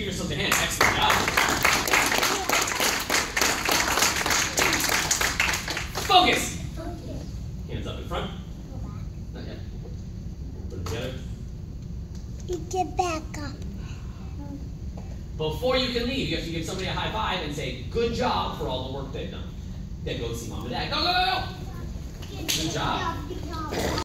Give yourself a hand. Excellent job. Focus. Together. Get back up. Before you can leave, you have to give somebody a high five and say, good job for all the work they've done. Then go see mom and dad. Go, go, go, go! Good job.